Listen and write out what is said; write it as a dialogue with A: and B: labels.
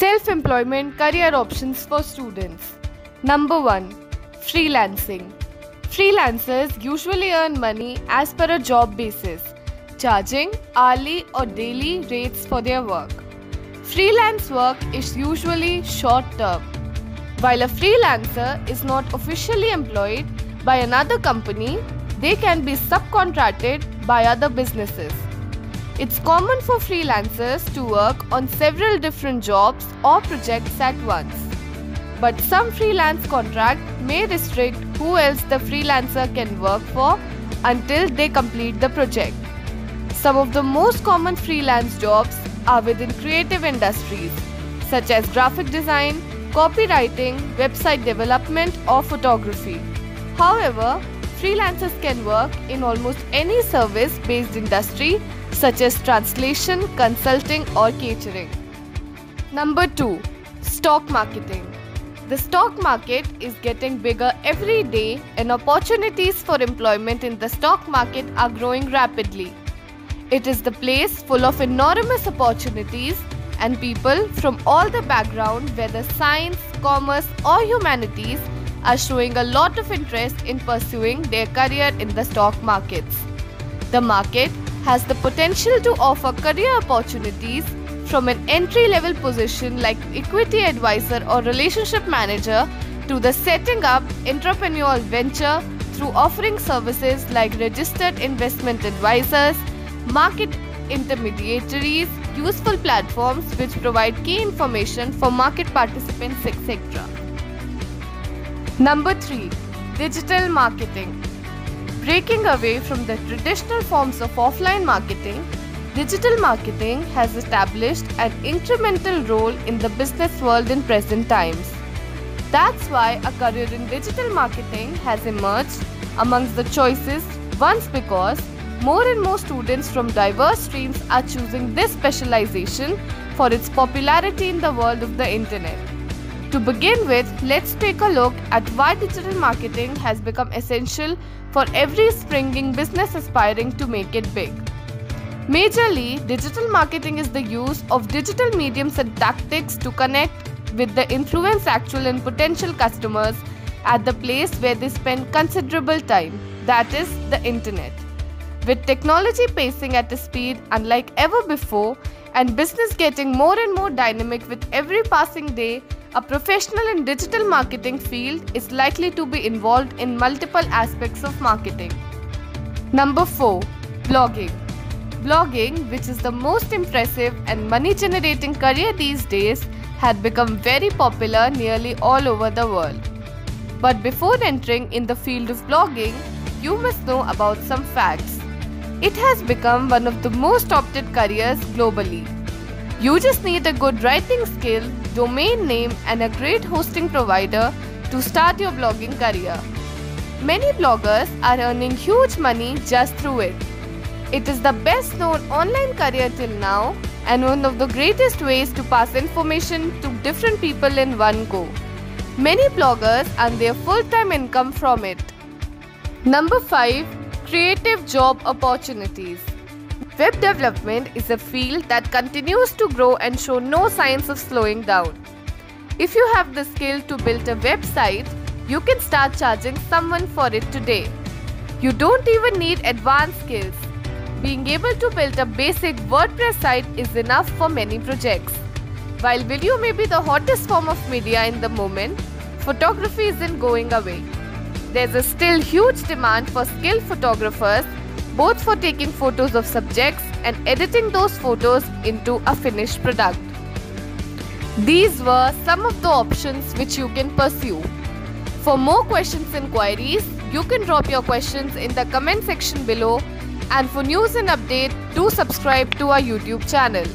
A: Self employment career options for students. Number 1 Freelancing. Freelancers usually earn money as per a job basis, charging hourly or daily rates for their work. Freelance work is usually short term. While a freelancer is not officially employed by another company, they can be subcontracted by other businesses. It's common for freelancers to work on several different jobs or projects at once. But some freelance contract may restrict who else the freelancer can work for until they complete the project. Some of the most common freelance jobs are within creative industries such as graphic design, copywriting, website development, or photography. However, freelancers can work in almost any service based industry such as translation, consulting, or catering. Number 2 Stock Marketing. The stock market is getting bigger every day, and opportunities for employment in the stock market are growing rapidly. It is the place full of enormous opportunities, and people from all the background, whether science, commerce, or humanities, are showing a lot of interest in pursuing their career in the stock markets. The market has the potential to offer career opportunities from an entry level position like equity advisor or relationship manager to the setting up entrepreneurial venture through offering services like registered investment advisors, market intermediaries, useful platforms which provide key information for market participants, etc. Number 3 Digital Marketing Breaking away from the traditional forms of offline marketing, digital marketing has established an incremental role in the business world in present times. That's why a career in digital marketing has emerged amongst the choices once because more and more students from diverse streams are choosing this specialization for its popularity in the world of the internet. To begin with, let's take a look at why digital marketing has become essential for every springing business aspiring to make it big. Majorly, digital marketing is the use of digital mediums and tactics to connect with the influence actual and potential customers at the place where they spend considerable time, that is, the internet. With technology pacing at a speed unlike ever before and business getting more and more dynamic with every passing day, a professional in digital marketing field is likely to be involved in multiple aspects of marketing. Number 4. Blogging. Blogging, which is the most impressive and money generating career these days, had become very popular nearly all over the world. But before entering in the field of blogging, you must know about some facts. It has become one of the most opted careers globally. You just need a good writing skill, domain name, and a great hosting provider to start your blogging career. Many bloggers are earning huge money just through it. It is the best known online career till now and one of the greatest ways to pass information to different people in one go. Many bloggers earn their full time income from it. Number 5 Creative Job Opportunities Web development is a field that continues to grow and show no signs of slowing down. If you have the skill to build a website, you can start charging someone for it today. You don't even need advanced skills. Being able to build a basic WordPress site is enough for many projects. While video may be the hottest form of media in the moment, photography isn't going away. There's a still huge demand for skilled photographers both for taking photos of subjects and editing those photos into a finished product. These were some of the options which you can pursue. For more questions and queries, you can drop your questions in the comment section below and for news and update, do subscribe to our YouTube channel.